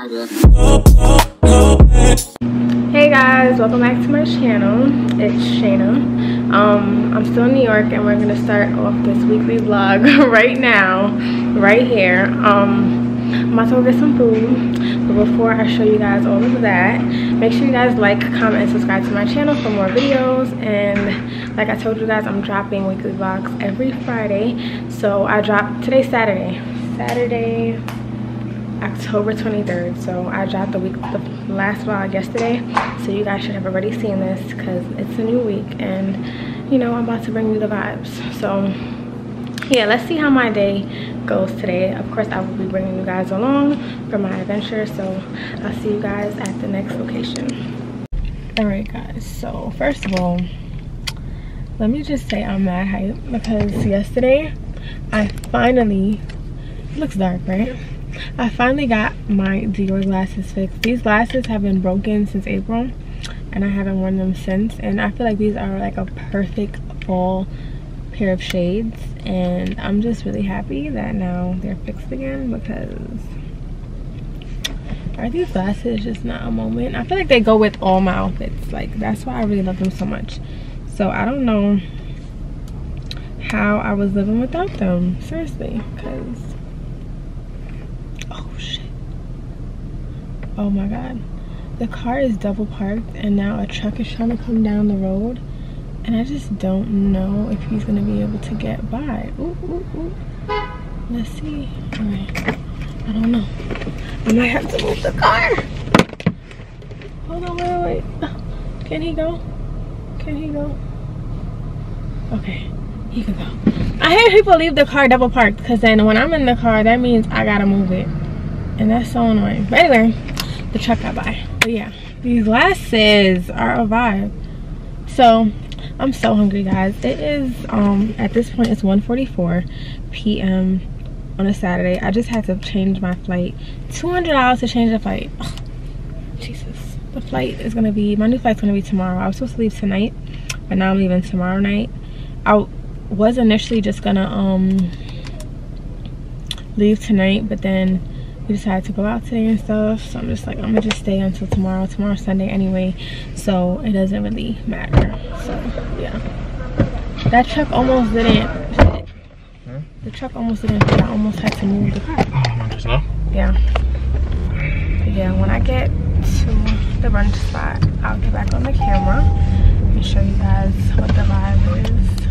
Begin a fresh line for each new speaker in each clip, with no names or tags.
Hey guys, welcome back to my channel. It's Shaina. Um, I'm still in New York and we're gonna start off this weekly vlog right now, right here. Um, I'm about to go get some food, but before I show you guys all of that, make sure you guys like, comment, and subscribe to my channel for more videos. And like I told you guys, I'm dropping weekly vlogs every Friday. So I dropped, today's Saturday. Saturday, October 23rd. So I dropped the week, the last vlog yesterday. So you guys should have already seen this because it's a new week and you know, I'm about to bring you the vibes. So yeah, let's see how my day goes today. Of course, I will be bringing you guys along for my adventure. So I'll see you guys at the next location. All right, guys. So first of all, let me just say I'm mad hype because yesterday I finally, looks dark, right? I finally got my Dior glasses fixed. These glasses have been broken since April and I haven't worn them since. And I feel like these are like a perfect fall pair of shades. And I'm just really happy that now they're fixed again because are these glasses just not a moment? I feel like they go with all my outfits. Like that's why I really love them so much. So I don't know how I was living without them. Seriously, because oh my god. The car is double parked and now a truck is trying to come down the road. And I just don't know if he's gonna be able to get by. Ooh, ooh, ooh. let's see. All right. I don't know. I might have to move the car. Hold on wait wait can he go? Can he go? Okay. He can go. I hate people leave the car double parked because then when I'm in the car that means I gotta move it. And that's so annoying. But anyway the truck I buy. But yeah, these glasses are a vibe. So I'm so hungry guys. It is um at this point it's 1:44 p.m. on a Saturday. I just had to change my flight. $200 to change the flight. Jesus. The flight is gonna be my new flight's gonna be tomorrow. I was supposed to leave tonight, but now I'm leaving tomorrow night. I was initially just gonna um leave tonight, but then we decided to go out today and stuff so i'm just like i'm gonna just stay until tomorrow tomorrow's sunday anyway so it doesn't really matter so yeah that truck almost didn't. Hmm? the truck almost didn't fit. i almost had to move the car
oh
yeah but yeah when i get to the brunch spot i'll get back on the camera and show you guys what the vibe is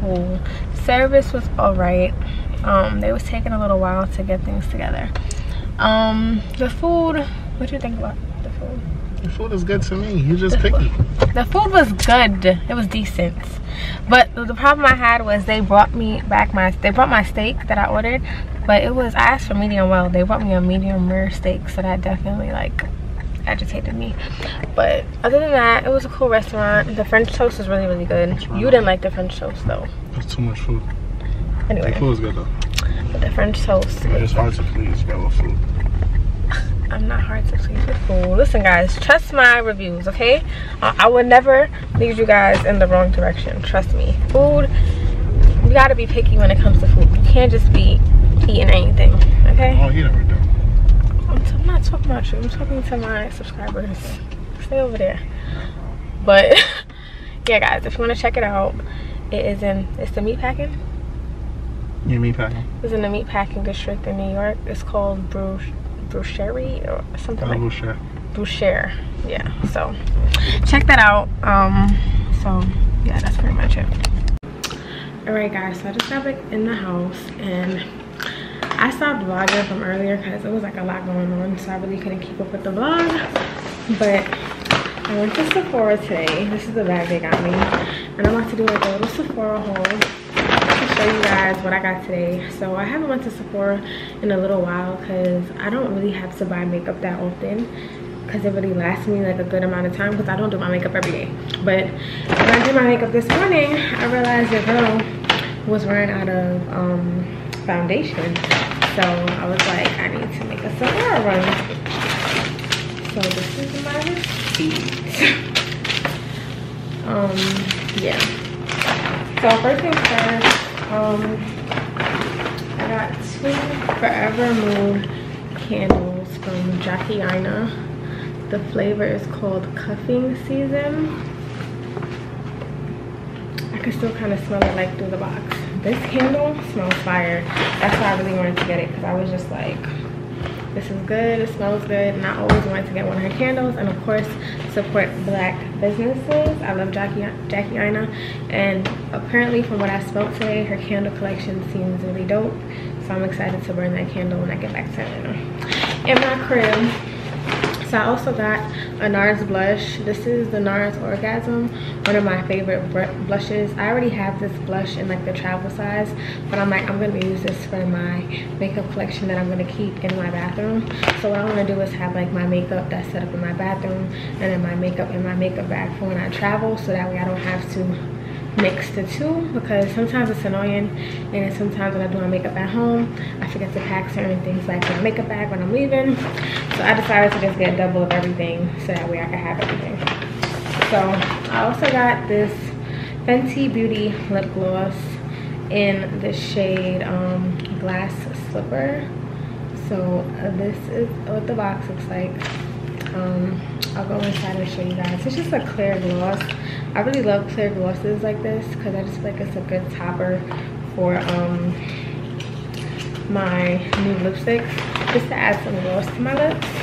cool service was all right. Um they was taking a little while to get things together. Um the food what do you think about the food?
The food is good to me. You just the picky
food, the food was good. It was decent. But the problem i had was they brought me back my they brought my steak that i ordered but it was i asked for medium well. They brought me a medium rare steak so that definitely like agitated me but other than that it was a cool restaurant the french toast was really really good you didn't like the french toast though
That's too much food.
anyway
The food's good though.
but the french toast
It's hard to please about with food.
I'm not hard to please with food. Listen, guys, trust my reviews, okay? I, I would never lead you guys in the wrong direction. Trust me. Food, you gotta be picky when it comes to food. You can't just be eating anything, okay?
Oh, you never do.
Not talking about you. I'm talking to my subscribers. Stay over there. But yeah, guys, if you want to check it out, it is in. It's the meat packing.
You meat packing?
It's in the meat packing district in New York. It's called Brew Brucherie or something like.
Double share.
Boucher yeah so check that out um so yeah that's pretty much it all right guys so i just got back in the house and i stopped vlogging from earlier because it was like a lot going on so i really couldn't keep up with the vlog but i went to sephora today this is the bag they got me and i'm about to do like a little sephora haul to show you guys what I got today. So I haven't went to Sephora in a little while because I don't really have to buy makeup that often because it really lasts me like a good amount of time because I don't do my makeup every day. But when I did my makeup this morning, I realized that girl was running out of um, foundation. So I was like, I need to make a Sephora run. So this is my receipt. um, yeah. So first things first, um, I got two Forvr Mood candles from Jackie Aina. The flavor is called Cuffing Season. I can still kind of smell it like through the box. This candle smells fire. That's why I really wanted to get it because I was just like, this is good, it smells good, and I always wanted to get one of her candles, and of course, support black businesses. I love Jackie, Jackie Aina, and apparently from what I smelled today, her candle collection seems really dope, so I'm excited to burn that candle when I get back to Atlanta. In my crib, so I also got a NARS blush. This is the NARS Orgasm, one of my favorite blushes. I already have this blush in like the travel size, but I'm like, I'm gonna use this for my makeup collection that I'm gonna keep in my bathroom. So what I wanna do is have like my makeup that's set up in my bathroom and then my makeup in my makeup bag for when I travel so that way I don't have to mix the two because sometimes it's annoying and sometimes when I do my makeup at home I forget to pack certain things like my makeup bag when I'm leaving. So I decided to just get double of everything so that way I can have everything. So I also got this Fenty Beauty lip gloss in the shade um, Glass Slipper. So uh, this is what the box looks like. Um, I'll go inside and show you guys. It's just a clear gloss I really love clear glosses like this because I just feel like it's a good topper for um, my new lipsticks just to add some gloss to my lips.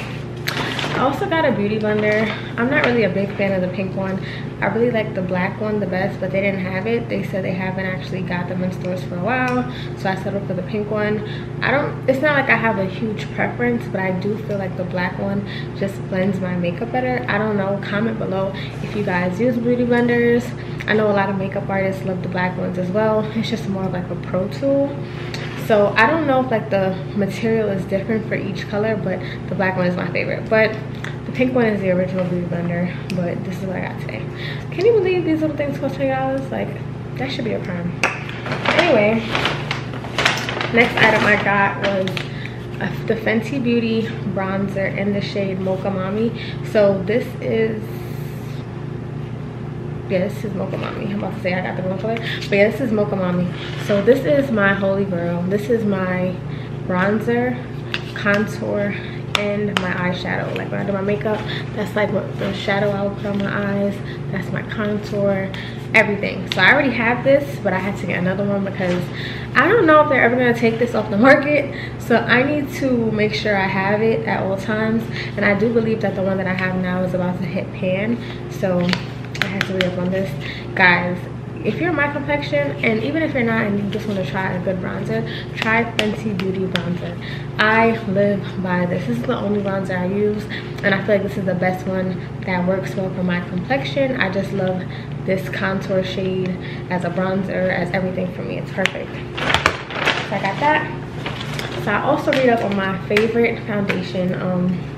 I also got a beauty blender. I'm not really a big fan of the pink one. I really like the black one the best, but they didn't have it. They said they haven't actually got them in stores for a while, so I settled for the pink one. I don't, it's not like I have a huge preference, but I do feel like the black one just blends my makeup better. I don't know, comment below if you guys use beauty blenders. I know a lot of makeup artists love the black ones as well. It's just more of like a pro tool so i don't know if like the material is different for each color but the black one is my favorite. But the pink one is the original beauty blender but this is what i got today. Can you believe these little things cost 20 dollars? Like that should be a crime anyway next item i got was the fenty beauty bronzer in the shade mocha mommy. So this is yeah this is mocha mommy. I'm about to say i got the wrong color. But yeah this is mocha mommy. So this is my holy grail. This is my bronzer contour and my eyeshadow. Like when i do my makeup that's like what the shadow i will put on my eyes. That's my contour everything. So i already have this but i had to get another one because i don't know if they're ever going to take this off the market. So i need to make sure i have it at all times. And i do believe that the one that i have now is about to hit pan. So I had to read up on this. Guys, if you're my complexion, and even if you're not and you just want to try a good bronzer, try Fenty Beauty Bronzer. I live by this. This is the only bronzer I use, and I feel like this is the best one that works well for my complexion. I just love this contour shade as a bronzer, as everything for me. It's perfect. So I got that. so I also read up on my favorite foundation. Um,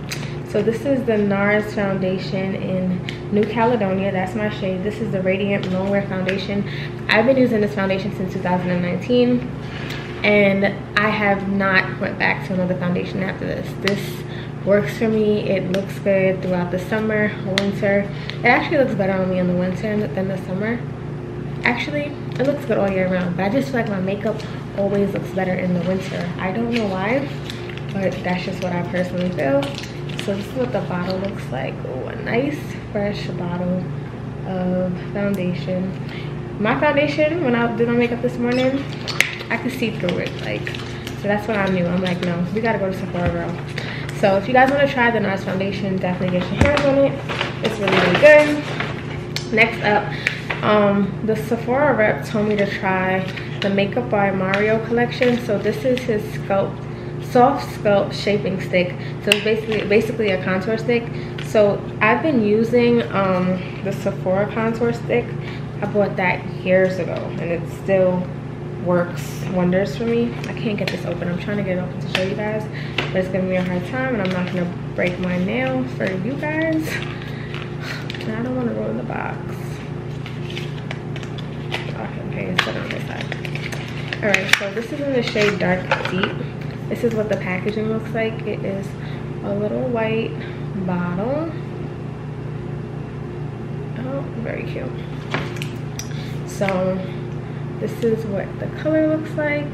so this is the NARS foundation in New Caledonia. That's my shade. This is the Radiant Longwear Foundation. I've been using this foundation since 2019 and I have not went back to another foundation after this. This works for me. It looks good throughout the summer, winter. It actually looks better on me in the winter than the summer. Actually, it looks good all year round, but I just feel like my makeup always looks better in the winter. I don't know why, but that's just what I personally feel. So this is what the bottle looks like. Oh, a nice fresh bottle of foundation. My foundation, when I did my makeup this morning, I could see through it. Like, so that's what I knew. I'm like, no, we gotta go to Sephora, girl. So if you guys want to try the NARS foundation, definitely get your hands on it. It's really, really good. Next up, um the sephora rep told me to try the makeup by mario collection so this is his sculpt soft sculpt shaping stick. So it's basically basically a contour stick. So i've been using um the sephora contour stick. I bought that years ago and it still works wonders for me. I can't get this open. I'm trying to get it open to show you guys but it's giving me a hard time and i'm not gonna break my nail for you guys. And i don't want to ruin the box. Okay it's on this side. All right so this is in the shade dark deep this is what the packaging looks like it is a little white bottle oh very cute so this is what the color looks like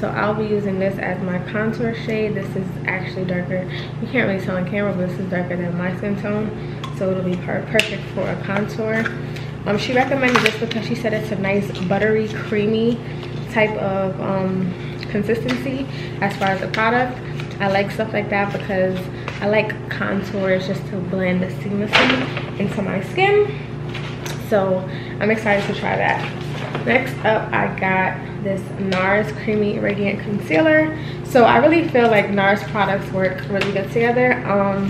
so I'll be using this as my contour shade. This is actually darker. You can't really tell on camera, but this is darker than my skin tone. So it'll be perfect for a contour. Um, she recommended this because she said it's a nice buttery, creamy type of um, consistency as far as the product. I like stuff like that because I like contours just to blend seamlessly into my skin. So I'm excited to try that. Next up, I got this NARS Creamy Radiant Concealer. So I really feel like NARS products work really good together. Um,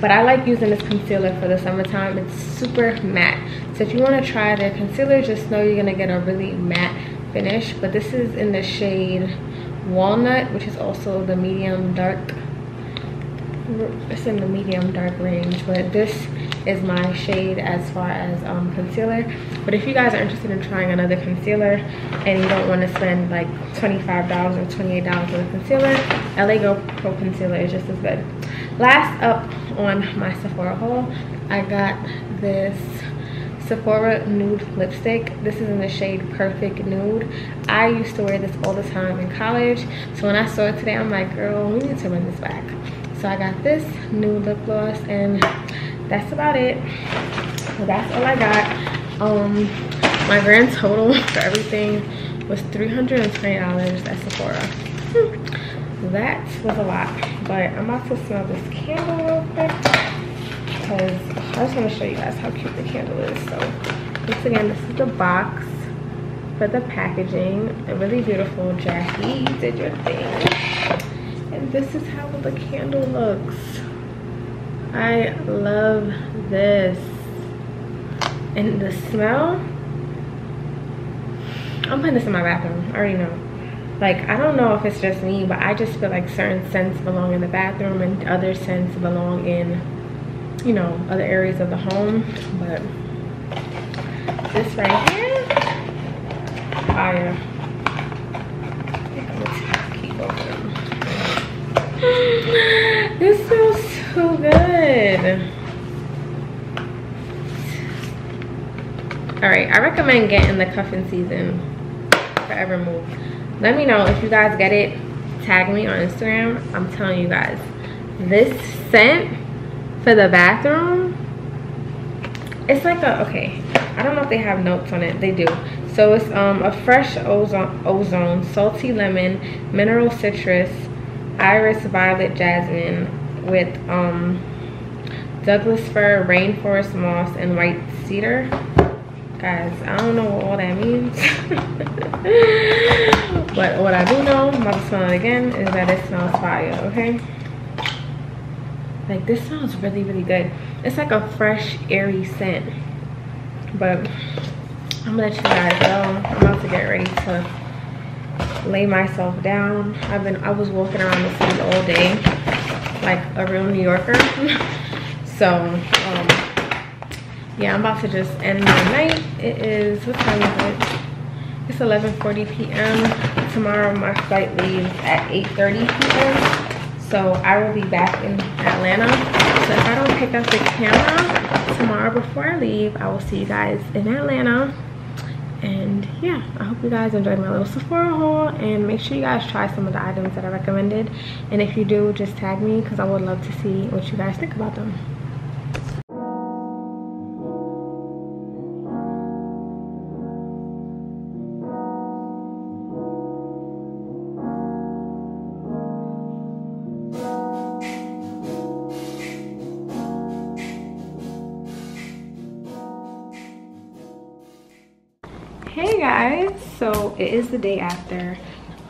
but I like using this concealer for the summertime. It's super matte. So if you want to try their concealer, just know you're going to get a really matte finish. But this is in the shade Walnut, which is also the medium dark. It's in the medium dark range. But this is my shade as far as um, concealer. But if you guys are interested in trying another concealer and you don't want to spend like $25 or $28 on a concealer, LA Girl Pro Concealer is just as good. Last up on my Sephora haul, I got this Sephora Nude Lipstick. This is in the shade Perfect Nude. I used to wear this all the time in college. So when I saw it today, I'm like, girl, we need to run this back. So I got this nude lip gloss and that's about it. So that's all I got. Um, my grand total for everything was $320 at Sephora. that was a lot but i'm about to smell this candle real quick because i just want to show you guys how cute the candle is. So once again this is the box for the packaging. A really beautiful jackie did your thing. And this is how the candle looks. I love this. And the smell? I'm putting this in my bathroom. I already know. Like i don't know if it's just me but i just feel like certain scents belong in the bathroom and other scents belong in you know other areas of the home but this right here fire. This smells so good. All right i recommend getting the cuffing season Forvr Mood let me know if you guys get it. Tag me on instagram. I'm telling you guys this scent for the bathroom? It's like a okay i don't know if they have notes on it they do. So it's um a fresh ozone ozone salty lemon mineral citrus iris violet jasmine with um douglas fir rainforest moss and white cedar. Guys i don't know what all that means. But what i do know i'm about to smell it again is that it smells fire okay like this smells really really good it's like a fresh airy scent but i'm gonna let you guys go i'm about to get ready to lay myself down. I've been I was walking around the city all day like a real New Yorker. so um, yeah, I'm about to just end my night. It is what time is it? It's 11:40 p.m. Tomorrow my flight leaves at 8:30 p.m. So I will be back in Atlanta. So if I don't pick up the camera tomorrow before I leave, I will see you guys in Atlanta. And yeah i hope you guys enjoyed my little sephora haul. And make sure you guys try some of the items that i recommended. And if you do just tag me because i would love to see what you guys think about them it is the day after.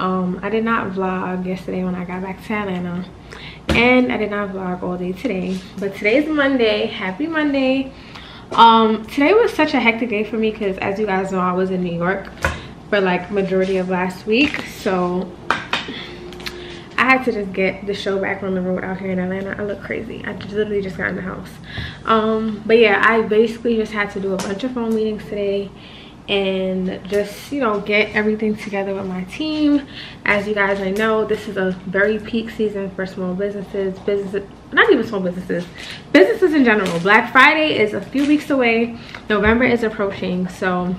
Um i did not vlog yesterday when i got back to atlanta. And i did not vlog all day today. But today's monday. Happy monday. Um today was such a hectic day for me because as you guys know i was in new york for like majority of last week. So I had to just get the show back on the road out here in Atlanta. I look crazy. I literally just got in the house. Um, but yeah, I basically just had to do a bunch of phone meetings today and just you know get everything together with my team. As you guys i know this is a very peak season for small businesses businesses not even small businesses businesses in general. Black friday is a few weeks away. November is approaching so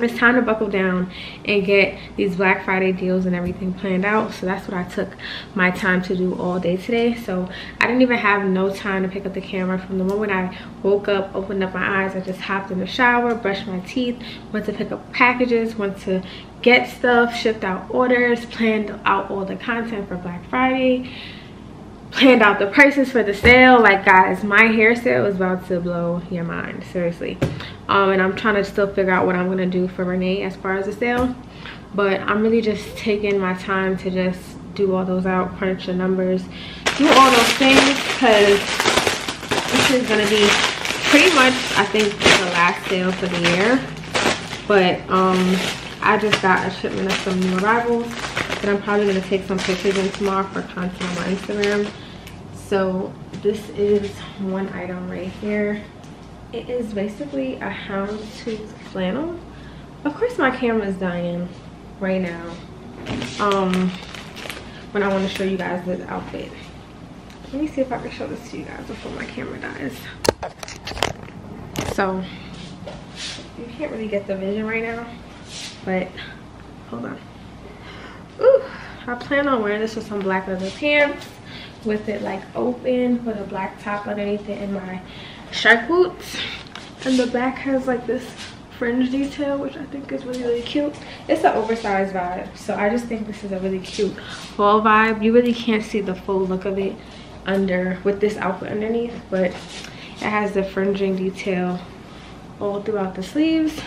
it's time to buckle down and get these black friday deals and everything planned out. So that's what i took my time to do all day today. So i didn't even have no time to pick up the camera. From the moment i woke up opened up my eyes i just hopped in the shower brushed my teeth went to pick up packages went to get stuff shipped out orders planned out all the content for black friday planned out the prices for the sale. Like guys my hair sale is about to blow your mind seriously. Um, and i'm trying to still figure out what i'm gonna do for renee as far as the sale. But i'm really just taking my time to just do all those out crunch the numbers do all those things because this is gonna be pretty much i think the last sale for the year. But um i just got a shipment of some new arrivals that I'm probably going to take some pictures in tomorrow for content on my Instagram. So this is one item right here. It is basically a houndstooth flannel. Of course my camera is dying right now. Um, when I want to show you guys this outfit. Let me see if I can show this to you guys before my camera dies. So, you can't really get the vision right now, but hold on. I plan on wearing this with some black leather pants with it like open with a black top underneath it and my shark boots. And the back has like this fringe detail which I think is really really cute. It's an oversized vibe so I just think this is a really cute fall vibe. You really can't see the full look of it under with this outfit underneath but it has the fringing detail all throughout the sleeves.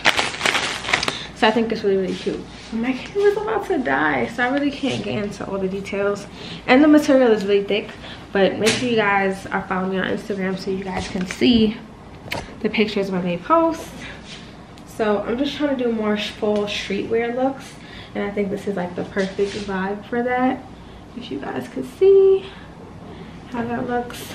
So I think it's really really cute. My camera's about to die. So i really can't get into all the details. And the material is really thick but make sure you guys are following me on instagram so you guys can see the pictures when they post. So i'm just trying to do more full streetwear looks and i think this is like the perfect vibe for that. If you guys can see how that looks.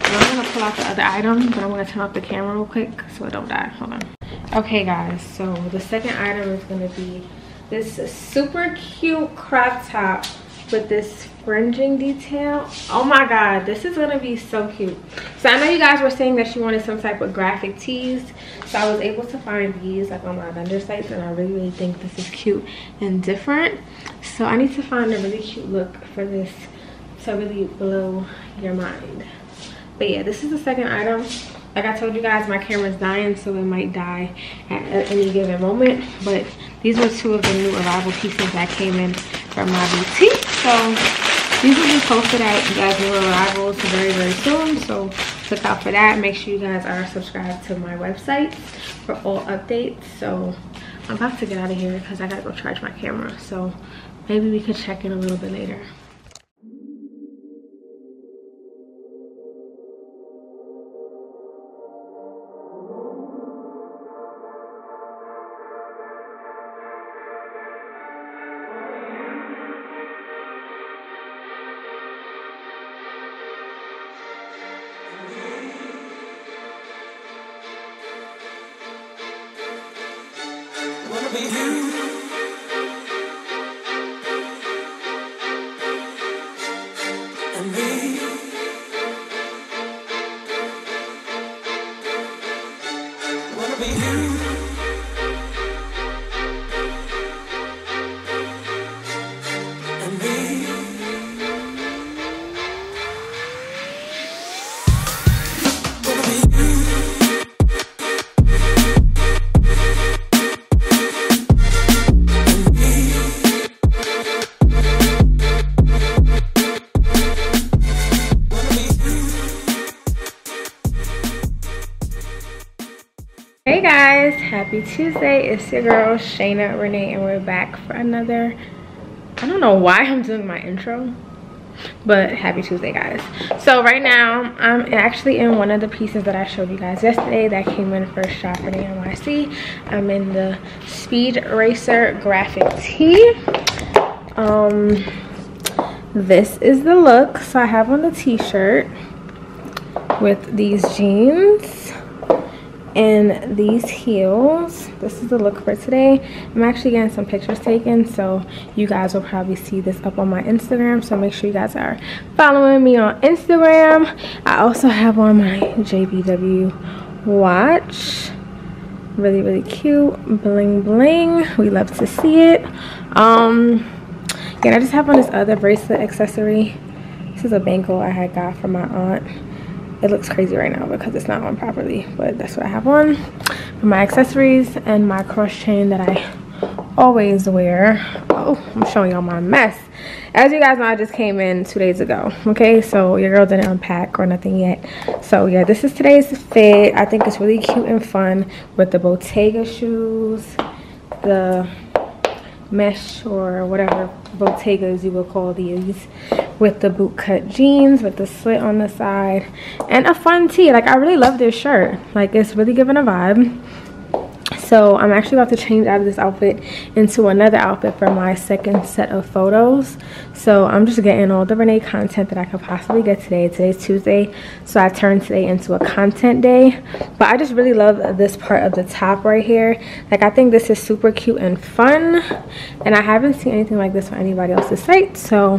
And i'm gonna pull out the other item but i'm gonna turn off the camera real quick so it don't die. Hold on okay guys so the second item is going to be this super cute crop top with this fringing detail. Oh my god this is gonna be so cute. So i know you guys were saying that you wanted some type of graphic tees so i was able to find these like on my vendor sites and i really really think this is cute and different. So i need to find a really cute look for this to really blow your mind. But yeah this is the second item like i told you guys my camera's dying so it might die at, at any given moment but these were two of the new arrival pieces that came in from my boutique. So these will be posted out you guys new arrivals very, very soon. So look out for that. Make sure you guys are subscribed to my website for all updates. So I'm about to get out of here because I gotta go charge my camera. So maybe we could check in a little bit later. Hey guys, happy Tuesday. It's your girl Shaina Rene and we're back for another I don't know why I'm doing my intro, but happy Tuesday guys. So right now I'm actually in one of the pieces that I showed you guys yesterday that came in first shop for the NYC. I'm in the Speed Racer graphic tee. Um this is the look. So I have on the t-shirt with these jeans and these heels. This is the look for today. I'm actually getting some pictures taken so you guys will probably see this up on my instagram so make sure you guys are following me on instagram. I also have on my jbw watch. Really really cute. Bling bling. We love to see it. Um yeah i just have on this other bracelet accessory. This is a bangle i had got from my aunt it looks crazy right now because it's not on properly but that's what i have on. For my accessories and my cross chain that i always wear. Oh i'm showing y'all my mess. As you guys know i just came in two days ago okay? So your girl didn't unpack or nothing yet. So yeah this is today's fit. I think it's really cute and fun with the bottega shoes the mesh or whatever bottegas you will call these with the boot cut jeans with the slit on the side and a fun tee. Like i really love this shirt. Like it's really giving a vibe so i'm actually about to change out of this outfit into another outfit for my second set of photos. So i'm just getting all the renee content that i could possibly get today. Today's tuesday so i turned today into a content day. But i just really love this part of the top right here. Like i think this is super cute and fun. And i haven't seen anything like this on anybody else's site so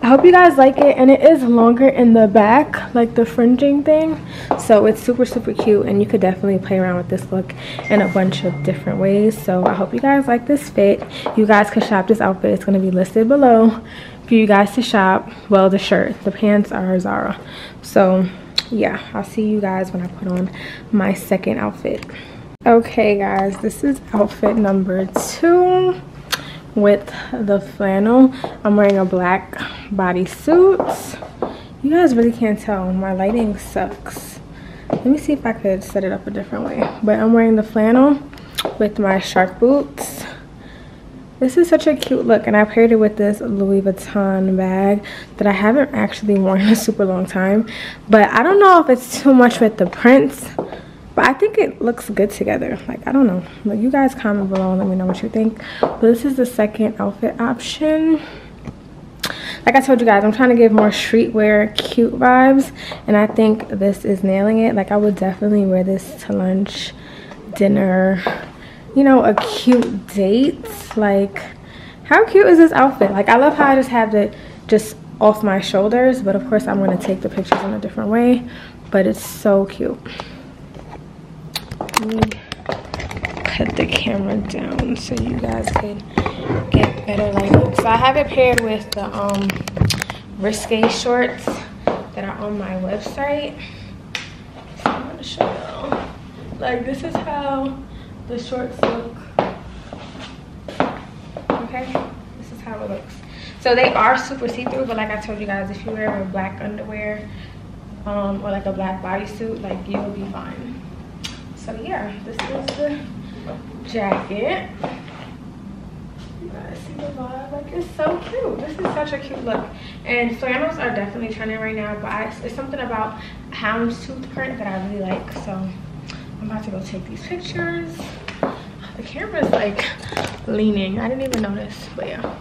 I hope you guys like it and it is longer in the back like the fringing thing. So it's super super cute and you could definitely play around with this look in a bunch of different ways. So I hope you guys like this fit. You guys can shop this outfit. It's going to be listed below for you guys to shop. Well the shirt. The pants are Zara. So yeah I'll see you guys when I put on my second outfit. Okay guys this is outfit number two with the flannel. I'm wearing a black bodysuit. You guys really can't tell. My lighting sucks. Let me see if I could set it up a different way. But I'm wearing the flannel with my shark boots. This is such a cute look and I paired it with this Louis Vuitton bag that I haven't actually worn in a super long time. But I don't know if it's too much with the prints but i think it looks good together. Like i don't know. But you guys comment below and let me know what you think. But this is the second outfit option. Like i told you guys i'm trying to give more streetwear cute vibes and i think this is nailing it. Like i would definitely wear this to lunch dinner you know a cute date. Like how cute is this outfit? Like i love how i just have it just off my shoulders but of course i'm going to take the pictures in a different way but it's so cute me cut the camera down so you guys can get better lighting. So I have it paired with the um, Risque shorts that are on my website. So I'm gonna show you. Like this is how the shorts look. Okay, this is how it looks. So they are super see-through, but like I told you guys, if you wear a black underwear um, or like a black bodysuit, like you'll be fine so yeah this is the jacket. You guys see the vibe like it's so cute. This is such a cute look. And flannels are definitely trending right now but I, it's something about houndstooth print that i really like. So i'm about to go take these pictures. The camera's like leaning. I didn't even notice but yeah.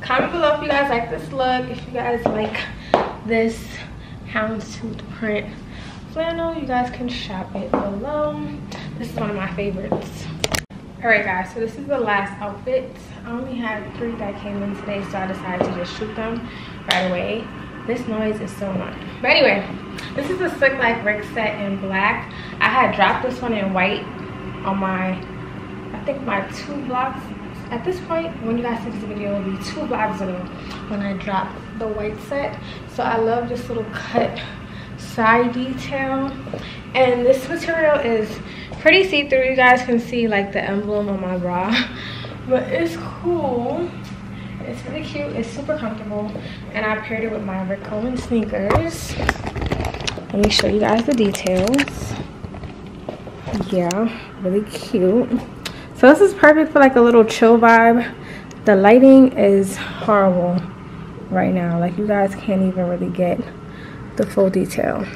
Comment below if you guys like this look if you guys like this houndstooth print flannel you guys can shop it below. This is one of my favorites. All right guys so this is the last outfit. I only had three that came in today so i decided to just shoot them right away. This noise is so annoying but anyway this is a slick like rick set in black. I had dropped this one in white on my i think my two vlogs at this point when you guys see this video it'll be two vlogs ago when i dropped the white set. So i love this little cut side detail. And this material is pretty see-through. You guys can see like the emblem on my bra. But it's cool. It's really cute. It's super comfortable. And i paired it with my rick owens sneakers. Let me show you guys the details. Yeah really cute. So this is perfect for like a little chill vibe. The lighting is horrible right now. Like you guys can't even really get the full detail.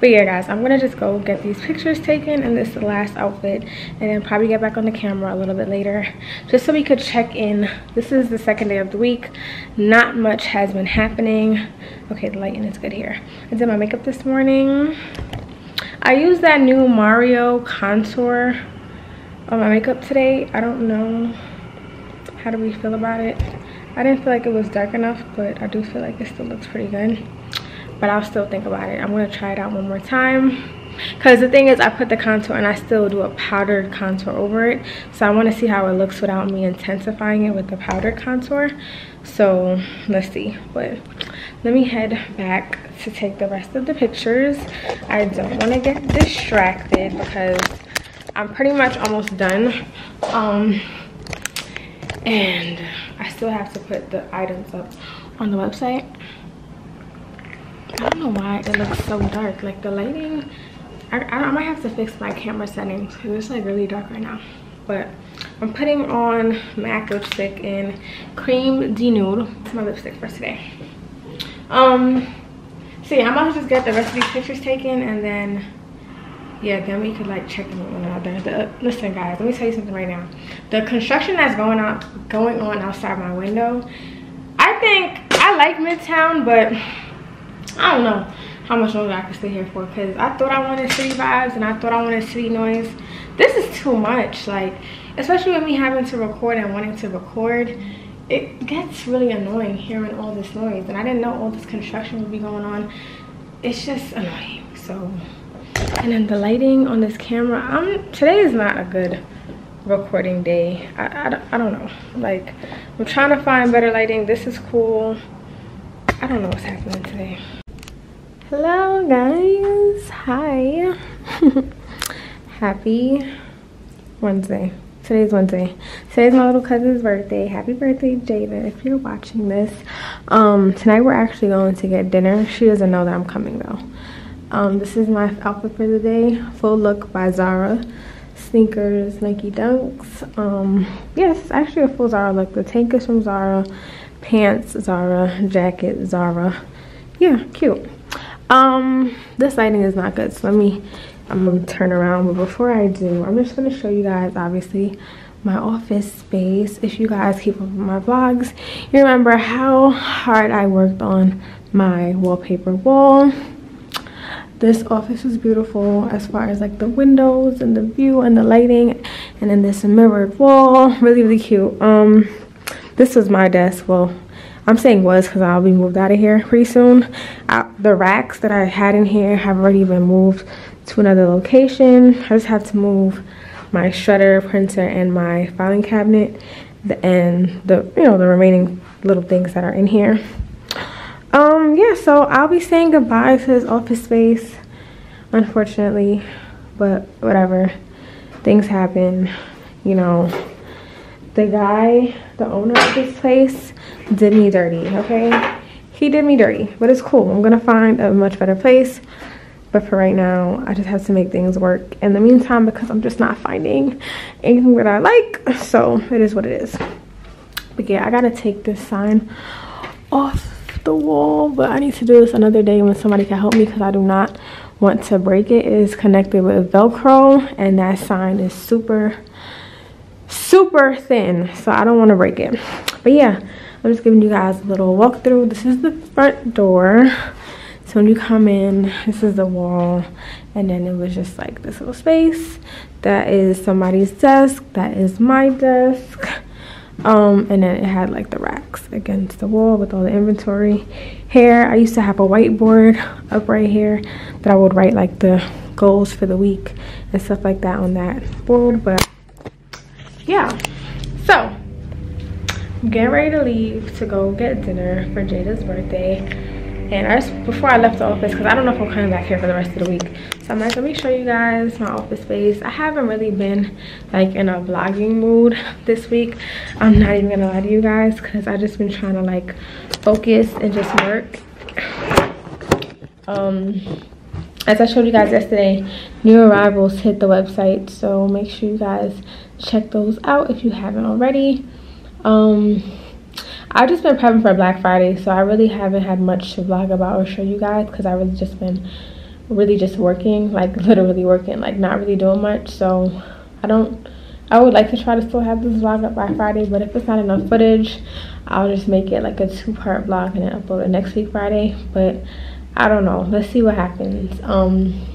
But yeah guys i'm gonna just go get these pictures taken in this is the last outfit and then probably get back on the camera a little bit later just so we could check in. This is the second day of the week. Not much has been happening. Okay the lighting is good here. I did my makeup this morning. I used that new mario contour on my makeup today. I don't know how do we feel about it. I didn't feel like it was dark enough but i do feel like it still looks pretty good but I'll still think about it. I'm gonna try it out one more time. Cause the thing is I put the contour and I still do a powdered contour over it. So I wanna see how it looks without me intensifying it with the powdered contour. So let's see, but let me head back to take the rest of the pictures. I don't wanna get distracted because I'm pretty much almost done. Um, and I still have to put the items up on the website. I don't know why it looks so dark. Like the lighting, I, I, might have to fix my camera settings because it's like really dark right now. But I'm putting on MAC lipstick in Creme d'Nude. It's my lipstick for today. Um, so yeah, I'm gonna just get the rest of these pictures taken and then yeah then we could like check in one another the, listen guys let me tell you something right now the construction that's going on going on outside my window i think i like midtown but I don't know how much longer I can stay here for because I thought I wanted city vibes and I thought I wanted city noise. This is too much, like, especially with me having to record and wanting to record, it gets really annoying hearing all this noise and I didn't know all this construction would be going on. It's just annoying, so. And then the lighting on this camera, I'm, today is not a good recording day. I, I, I don't know, like, I'm trying to find better lighting. This is cool. I don't know what's happening today hello guys. Hi. Happy wednesday. Today's wednesday. Today's my little cousin's birthday. Happy birthday jada if you're watching this. Um tonight we're actually going to get dinner. She doesn't know that i'm coming though. Um this is my outfit for the day. Full look by zara. Sneakers nike dunks. Um yes yeah, actually a full zara look. The tank is from zara. Pants zara. Jacket zara. Yeah cute um this lighting is not good so let me i'm gonna turn around. But before i do i'm just to show you guys obviously my office space. If you guys keep up with my vlogs you remember how hard i worked on my wallpaper wall. This office is beautiful as far as like the windows and the view and the lighting and then this mirrored wall really really cute. Um this was my desk. Well I'm saying was because I'll be moved out of here pretty soon. The racks that I had in here have already been moved to another location. I just have to move my shredder, printer, and my filing cabinet and the, you know, the remaining little things that are in here. Um, yeah, so I'll be saying goodbye to this office space, unfortunately, but whatever. Things happen, you know. The guy, the owner of this place, did me dirty, okay? He did me dirty, but it's cool. I'm gonna find a much better place. But for right now, I just have to make things work in the meantime because I'm just not finding anything that I like. So it is what it is. But yeah, I gotta take this sign off the wall. But I need to do this another day when somebody can help me because I do not want to break it. It is connected with Velcro and that sign is super, super thin. So I don't want to break it. But yeah, I'm just giving you guys a little walkthrough. This is the front door. So when you come in, this is the wall. And then it was just like this little space. That is somebody's desk. That is my desk. Um, and then it had like the racks against the wall with all the inventory. Here, I used to have a whiteboard up right here that I would write like the goals for the week and stuff like that on that board. But yeah, so Getting ready to leave to go get dinner for Jada's birthday. And I just before I left the office because I don't know if I'm coming back here for the rest of the week. So I'm like let me show you guys my office space. I haven't really been like in a vlogging mood this week. I'm not even gonna lie to you guys because I just been trying to like focus and just work. Um as I showed you guys yesterday new arrivals hit the website. So make sure you guys check those out if you haven't already um I've just been prepping for Black Friday, so I really haven't had much to vlog about or show you guys because I really just been really just working, like literally working, like not really doing much. So I don't, I would like to try to still have this vlog up by Friday, but if it's not enough footage, I'll just make it like a two-part vlog and then upload it next week Friday. But I don't know. Let's see what happens. Um,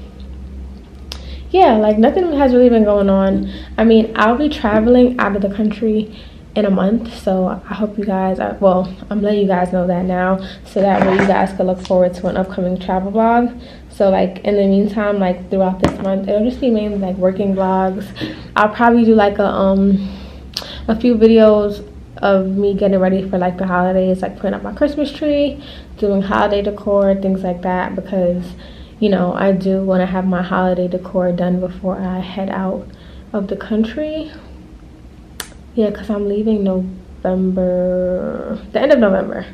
yeah, like nothing has really been going on. I mean, I'll be traveling out of the country in a month. So i hope you guys are well i'm letting you guys know that now so that way you guys can look forward to an upcoming travel vlog. So like in the meantime like throughout this month it'll just be mainly like working vlogs. I'll probably do like a um a few videos of me getting ready for like the holidays like putting up my christmas tree doing holiday decor things like that because you know i do want to have my holiday decor done before i head out of the country yeah because i'm leaving november the end of november.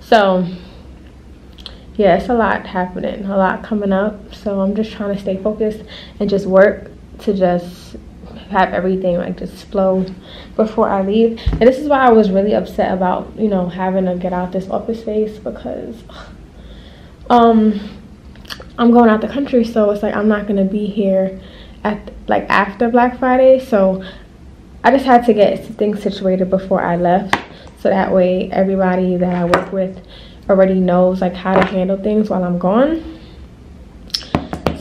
So yeah it's a lot happening a lot coming up. So i'm just trying to stay focused and just work to just have everything like just flow before i leave. And this is why i was really upset about you know having to get out this office space because um i'm going out the country. So it's like i'm not gonna be here at like after black friday. So I just had to get things situated before I left so that way everybody that I work with already knows like how to handle things while I'm gone.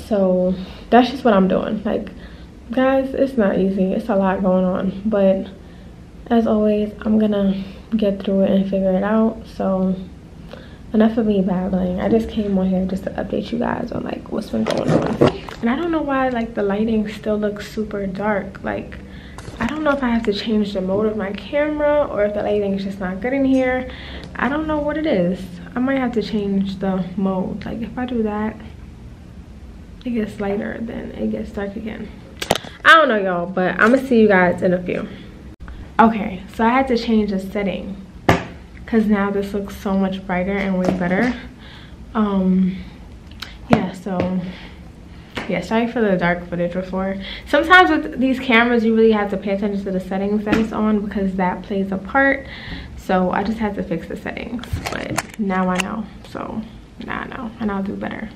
So that's just what I'm doing. Like guys, it's not easy. It's a lot going on, but as always, I'm gonna get through it and figure it out. So enough of me babbling. I just came on here just to update you guys on like what's been going on. And I don't know why like the lighting still looks super dark. Like I don't know if I have to change the mode of my camera or if the lighting is just not good in here. I don't know what it is. I might have to change the mode. Like if I do that, it gets lighter, then it gets dark again. I don't know y'all, but I'm gonna see you guys in a few. Okay, so I had to change the setting because now this looks so much brighter and way better. Um, yeah, so yeah sorry for the dark footage before. Sometimes with these cameras you really have to pay attention to the settings that it's on because that plays a part. So i just had to fix the settings but now i know. So now i know and i'll do better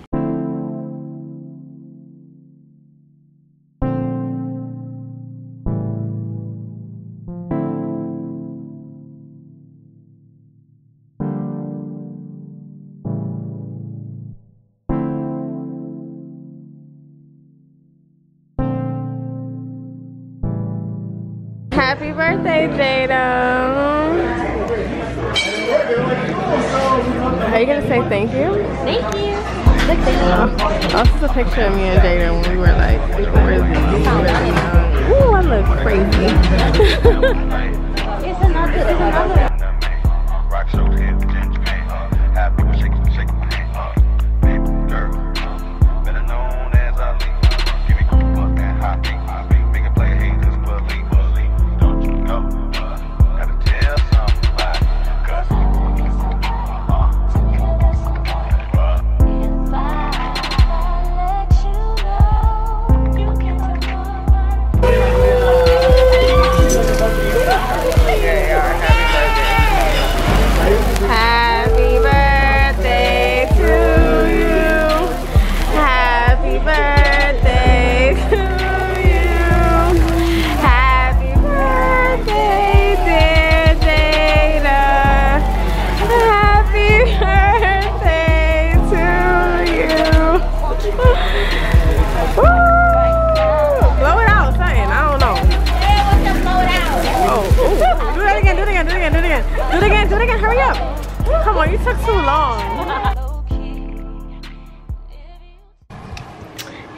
Happy birthday, Jada. Are you gonna say thank you?
Thank you.
Oh, this is a picture of me and Jada when we were like really, really young. Ooh, I look crazy.
it's another, it's another.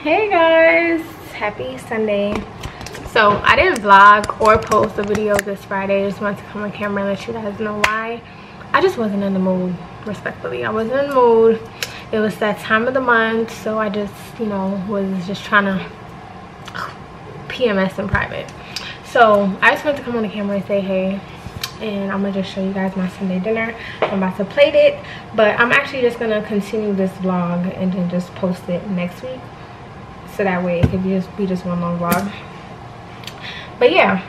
Hey guys, happy Sunday. So I didn't vlog or post a video this Friday. I just wanted to come on camera and let you guys know why. I just wasn't in the mood, respectfully. I wasn't in the mood. It was that time of the month, so I just, you know, was just trying to PMS in private. So I just wanted to come on the camera and say hey and I'm gonna just show you guys my Sunday dinner. I'm about to plate it, but I'm actually just gonna continue this vlog and then just post it next week. So that way it could just be just one long vlog. But yeah,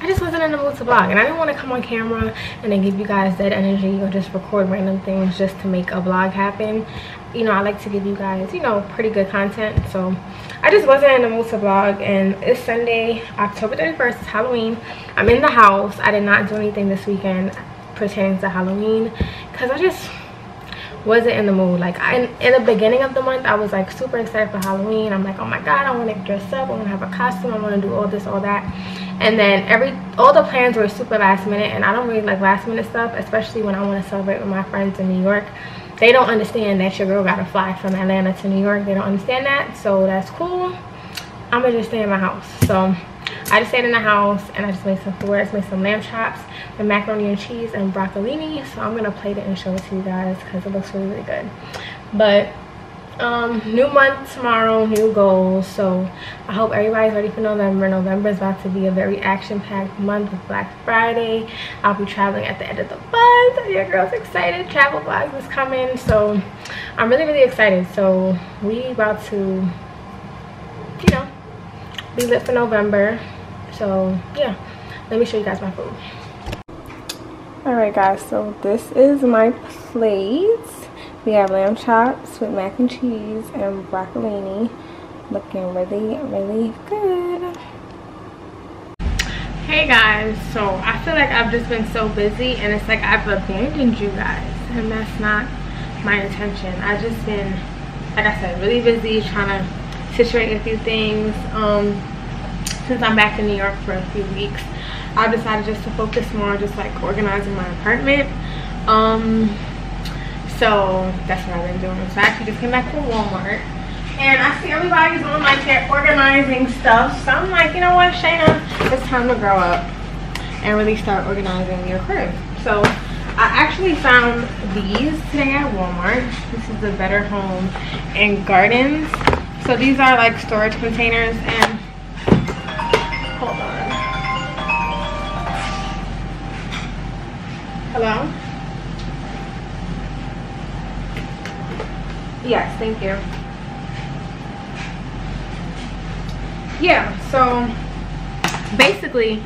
I just wasn't in the mood to vlog and I didn't want to come on camera and then give you guys that energy or just record random things just to make a vlog happen. You know, I like to give you guys, you know, pretty good content. So I just wasn't in the mood to vlog and it's Sunday, October 31st, it's Halloween. I'm in the house. I did not do anything this weekend pertaining to Halloween because I just wasn't in the mood. Like I, in the beginning of the month i was like super excited for halloween. I'm like oh my god i want to dress up. I want to have a costume. I want to do all this all that. And then every all the plans were super last minute and i don't really like last minute stuff especially when i want to celebrate with my friends in new york. They don't understand that your girl got to fly from atlanta to new york. They don't understand that. So that's cool. I'm gonna just stay in my house. So i just stayed in the house and i just made some food made some lamb chops with macaroni and cheese and broccolini. So i'm gonna plate it and show it to you guys because it looks really really good. But um new month tomorrow new goals. So i hope everybody's ready for november. November is about to be a very action-packed month with black friday. I'll be traveling at the end of the month your girl's excited. Travel vlogs is coming. So i'm really really excited. So we about to you know be lit for november so yeah let me show you guys my food all right guys so this is my plate we have lamb chops with mac and cheese and broccolini. Looking really, really good. Hey guys, so I feel like I've just been so busy and it's like I've abandoned you guys and that's not my intention. I've just been, like I said, really busy trying to situate a few things. Um, since I'm back in New York for a few weeks, I decided just to focus more on just like organizing my apartment. Um, so that's what I've been doing. So i actually just came back from walmart and i see everybody's on like they're organizing stuff. So i'm like you know what Shaina? It's time to grow up and really start organizing your crib. So i actually found these today at walmart. This is the better home and gardens. So these are like storage containers and hello? Yes thank you. Yeah so basically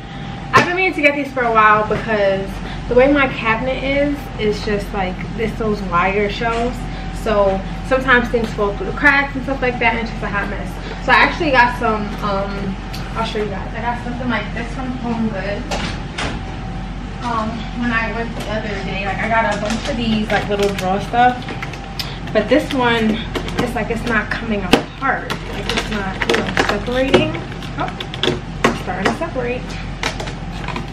i've been meaning to get these for a while because the way my cabinet is is just like this those wire shelves. So sometimes things fall through the cracks and stuff like that and it's just a hot mess. So i actually got some um i'll show you guys. I got something like this from home good um when i went the other day like i got a bunch of these like little drawer stuff but this one, it's like it's not coming apart. Like it's not, you know, separating. Oh, it's starting to separate.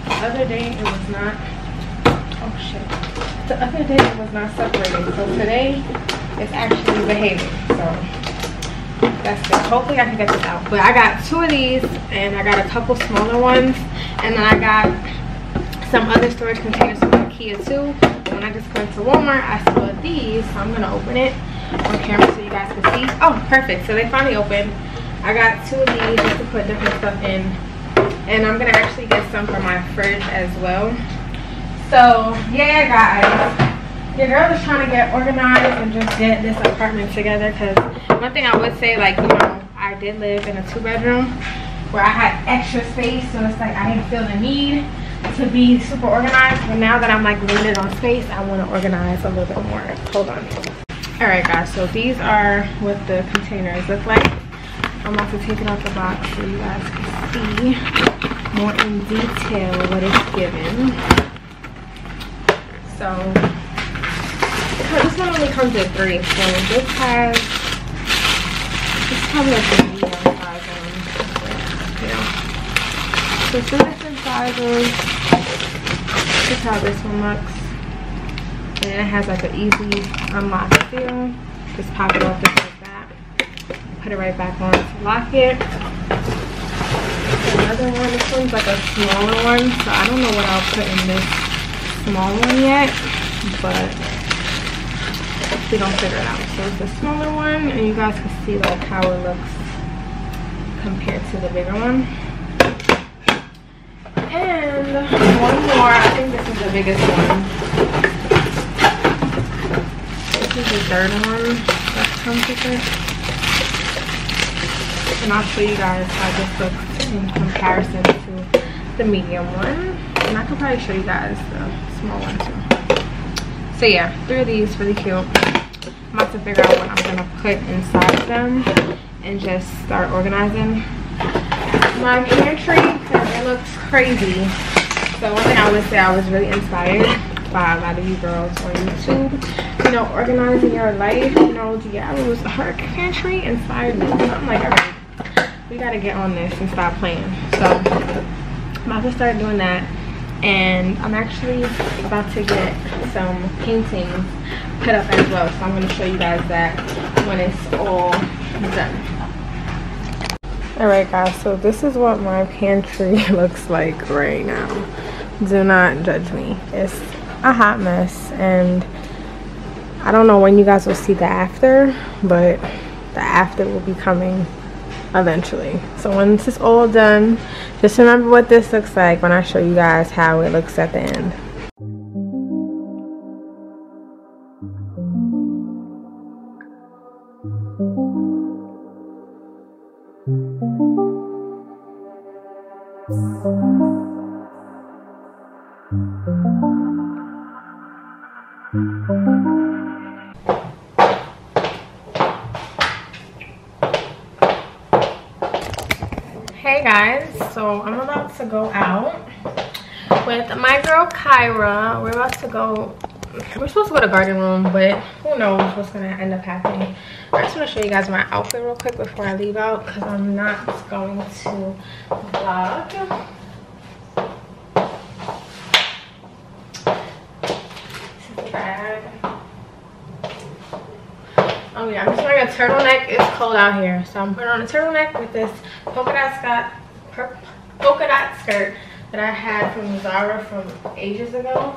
The other day it was not, oh shit. The other day it was not separating. So today it's actually behaving. So that's good. Hopefully I can get this out. But I got two of these and I got a couple smaller ones. And then I got some other storage containers from Ikea too when I just went to Walmart, I saw these. So I'm to open it on camera so you guys can see. Oh, perfect. So they finally opened. I got two of these just to put different stuff in. And I'm to actually get some for my fridge as well. So, yeah, guys. Your girl is trying to get organized and just get this apartment together. Because one thing I would say, like, you know, I did live in a two-bedroom where I had extra space. So it's like I didn't feel the need to be super organized but now that i'm like limited on space i want to organize a little bit more hold on all right guys so these are what the containers look like i'm about to take it off the box so you guys can see more in detail what it's given so this one only comes in three so this has this probably like a medium size one. Yeah. So different sizes. This is how this one looks. And it has like an easy unlock feel. Just pop it off just like that. Put it right back on to lock it. Another one, this one's like a smaller one. So I don't know what I'll put in this small one yet. But we don't figure it out. So it's a smaller one and you guys can see like how it looks compared to the bigger one. One more, I think this is the biggest one. This is the third one that comes with it. And I'll show you guys how this looks in comparison to the medium one. And I could probably show you guys the small one too. So yeah, three of these, really cute. I'm about to figure out what I'm gonna put inside them and just start organizing my pantry because it looks crazy. So one thing I would say I was really inspired by a lot of you girls on YouTube. You know, organizing your life. You know, Diablo's her pantry inspired me. So I'm like, alright, we gotta get on this and stop playing. So I'm about to start doing that. And I'm actually about to get some paintings put up as well. So I'm gonna show you guys that when it's all done all right guys so this is what my pantry looks like right now do not judge me. It's a hot mess and i don't know when you guys will see the after but the after will be coming eventually. So once this is all done just remember what this looks like when i show you guys how it looks at the end Kirah we're about to go we're supposed to go to garden room but who knows what's gonna end up happening i just want to show you guys my outfit real quick before i leave out because i'm not going to vlog Oh yeah, I'm just wearing a turtleneck. It's cold out here. So I'm putting on a turtleneck with this polka dot polka dot skirt that I had from Zara from ages ago.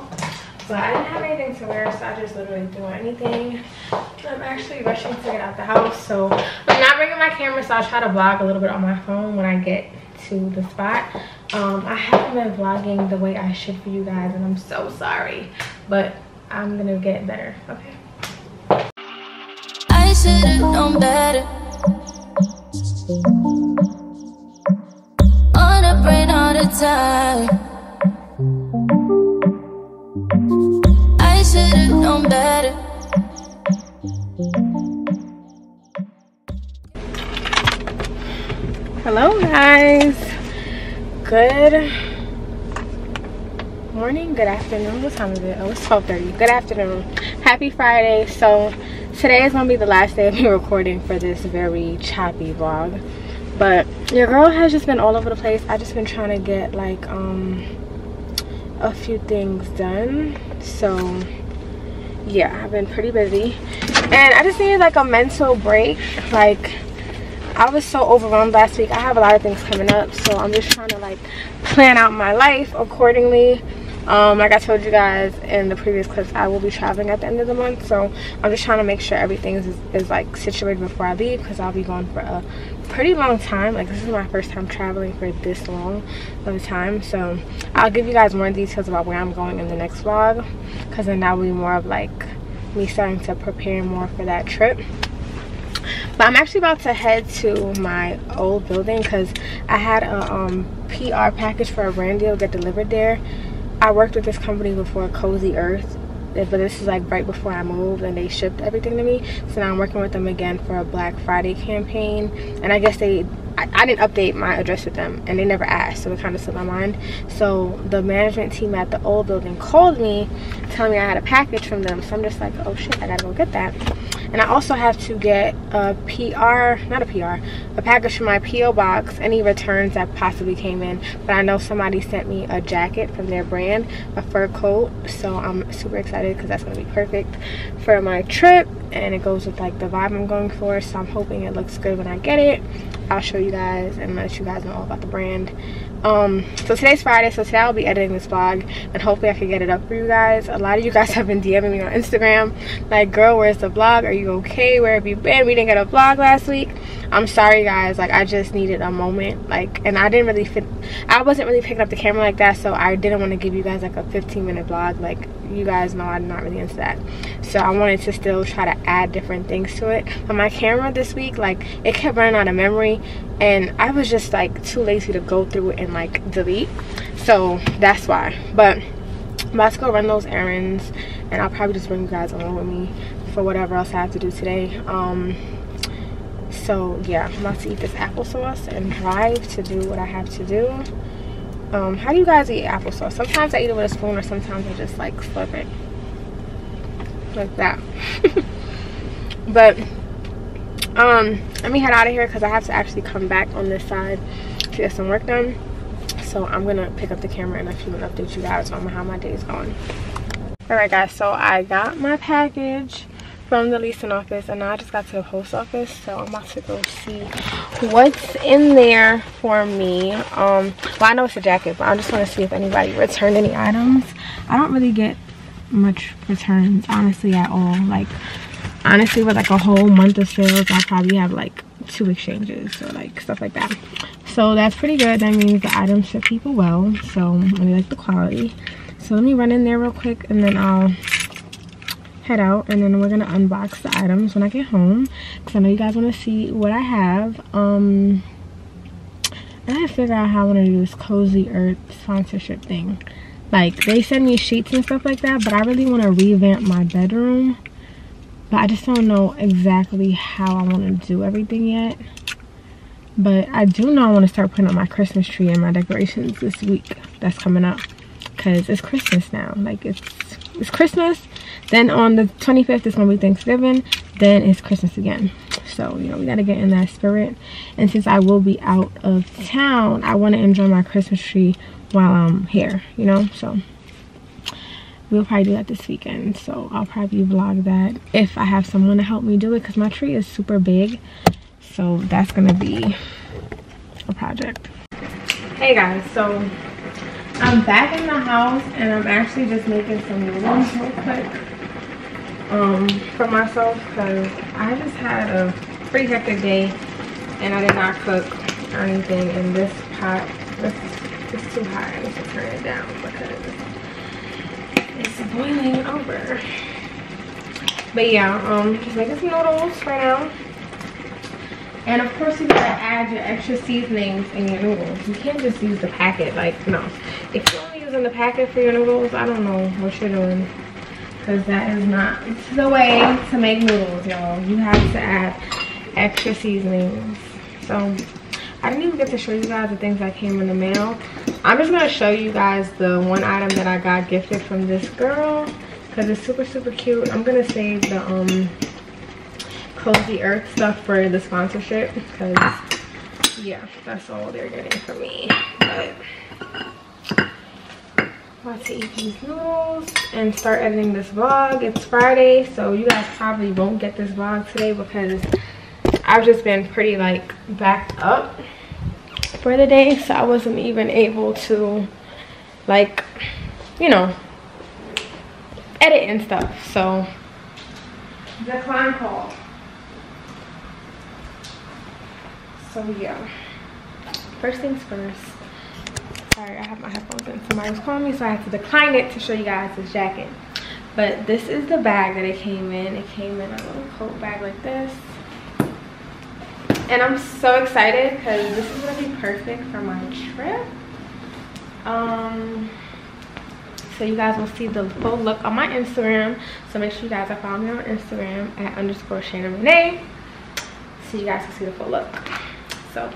But I didn't have anything to wear, so I just literally do anything. I'm actually rushing to get out the house, so I'm not bringing my camera, so I'll try to vlog a little bit on my phone when I get to the spot. Um, I haven't been vlogging the way I should for you guys, and I'm so sorry. But I'm gonna get better, okay? should've known better. On the brain I should've known better. Hello, guys. Good morning, good afternoon. What time is it? Oh, it's 12:30. Good afternoon. Happy Friday. So today is gonna be the last day of me recording for this very choppy vlog but your girl has just been all over the place. I just been trying to get like um a few things done. So yeah i've been pretty busy. And i just needed like a mental break. Like i was so overwhelmed last week. I have a lot of things coming up. So i'm just trying to like plan out my life accordingly. Um like i told you guys in the previous clips i will be traveling at the end of the month. So i'm just trying to make sure everything is, is like situated before i leave because i'll be gone for a pretty long time. Like this is my first time traveling for this long of a time. So i'll give you guys more details about where i'm going in the next vlog because then that will be more of like me starting to prepare more for that trip. But i'm actually about to head to my old building because i had a um, pr package for a brand deal get delivered there. I worked with this company before, Cozy Earth, but this is like right before I moved and they shipped everything to me. So now I'm working with them again for a Black Friday campaign. And I guess they, I, I didn't update my address with them and they never asked. So it kind of slipped my mind. So the management team at the old building called me telling me I had a package from them. So I'm just like, oh shit, I gotta go get that. And i also have to get a pr not a pr a package from my po box any returns that possibly came in. But i know somebody sent me a jacket from their brand a fur coat. So i'm super excited because that's going to be perfect for my trip. And it goes with like the vibe i'm going for. So i'm hoping it looks good when i get it. I'll show you guys and let you guys know all about the brand um so today's friday so today i'll be editing this vlog and hopefully i can get it up for you guys. A lot of you guys have been dming me on instagram like girl where's the vlog? Are you okay? Where have you been? We didn't get a vlog last week. I'm sorry guys. Like i just needed a moment like and i didn't really fit i wasn't really picking up the camera like that so i didn't want to give you guys like a 15 minute vlog. Like you guys know i'm not really into that so i wanted to still try to add different things to it. But my camera this week like it kept running out of memory and i was just like too lazy to go through and like delete. So that's why. But i'm about to go run those errands and i'll probably just bring you guys along with me for whatever else i have to do today. Um so yeah i'm about to eat this applesauce and drive to do what i have to do. Um how do you guys eat applesauce? Sometimes i eat it with a spoon or sometimes i just like slurp it like that. But um let me head out of here because i have to actually come back on this side to get some work done. So i'm gonna pick up the camera in a few and update you guys on how my day is going all right guys so i got my package from the leasing office and i just got to the post office. So i'm about to go see what's in there for me. Um well i know it's a jacket but i just want to see if anybody returned any items. I don't really get much returns honestly at all. Like honestly with like a whole month of sales i'll probably have like two exchanges or like stuff like that. So that's pretty good. That means the items fit people well so i like the quality. So let me run in there real quick and then i'll head out and then we're gonna unbox the items when i get home because i know you guys want to see what i have. Um i gotta figure out how i want to do this cozy earth sponsorship thing like they send me sheets and stuff like that but i really want to revamp my bedroom. But i just don't know exactly how i want to do everything yet. But i do know i want to start putting up my christmas tree and my decorations this week that's coming up because it's christmas now. Like it's it's christmas then on the 25th it's gonna be thanksgiving then it's christmas again. So you know we got to get in that spirit. And since i will be out of town i want to enjoy my christmas tree while I'm here, you know? So we'll probably do that this weekend. So I'll probably vlog that if I have someone to help me do it because my tree is super big. So that's going to be a project. Hey guys, so I'm back in the house and I'm actually just making some noodles real quick um, for myself because I just had a pretty hectic day and I did not cook or anything in this pot. This it's too high. I need to turn it down because it's boiling over. But yeah, um, just making some noodles right now. And of course you gotta add your extra seasonings in your noodles. You can't just use the packet, like, no. If you're only using the packet for your noodles, I don't know what you're doing. Because that is not the way to make noodles, y'all. You have to add extra seasonings. So I didn't even get to show you guys the things that came in the mail. I'm just gonna show you guys the one item that I got gifted from this girl because it's super, super cute. I'm gonna save the um Cozy Earth stuff for the sponsorship because yeah, that's all they're getting from me. But about to eat these noodles and start editing this vlog. It's Friday, so you guys probably won't get this vlog today because I've just been pretty like backed up for the day so i wasn't even able to like you know edit and stuff so. Decline call. So yeah. First things first. Sorry i have my headphones in. Somebody was calling me so i had to decline it to show you guys this jacket. But this is the bag that it came in. It came in a little coat bag like this and i'm so excited because this is to be perfect for my trip. Um so you guys will see the full look on my instagram. So make sure you guys are following me on instagram at underscore Shaina Rene. So you guys can see the full look. So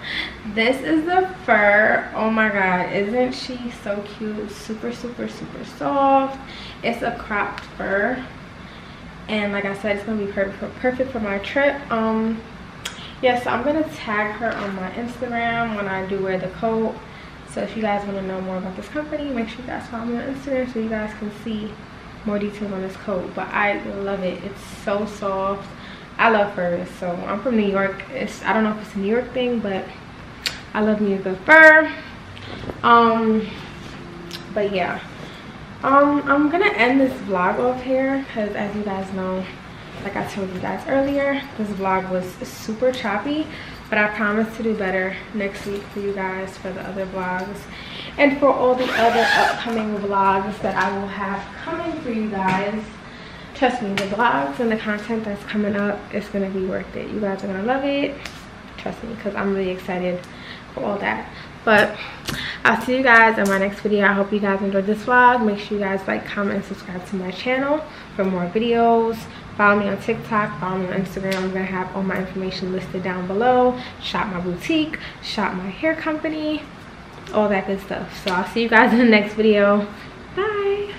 this is the fur. Oh my god isn't she so cute? Super super super soft. It's a cropped fur. And like i said it's gonna be perfect for, perfect for my trip. Um yeah so i'm gonna tag her on my instagram when i do wear the coat. So if you guys want to know more about this company make sure you guys follow me on instagram so you guys can see more details on this coat. But i love it. It's so soft. I love furs so i'm from new york. It's i don't know if it's a new york thing but i love me a good fur um but yeah. Um i'm gonna end this vlog off here because as you guys know like i told you guys earlier this vlog was super choppy but i promise to do better next week for you guys for the other vlogs and for all the other upcoming vlogs that i will have coming for you guys. Trust me the vlogs and the content that's coming up is gonna be worth it. You guys are gonna love it. Trust me because i'm really excited for all that. But i'll see you guys in my next video. I hope you guys enjoyed this vlog. Make sure you guys like comment and subscribe to my channel for more videos Follow me on TikTok, follow me on Instagram. I'm gonna have all my information listed down below. Shop my boutique, shop my hair company, all that good stuff. So I'll see you guys in the next video. Bye.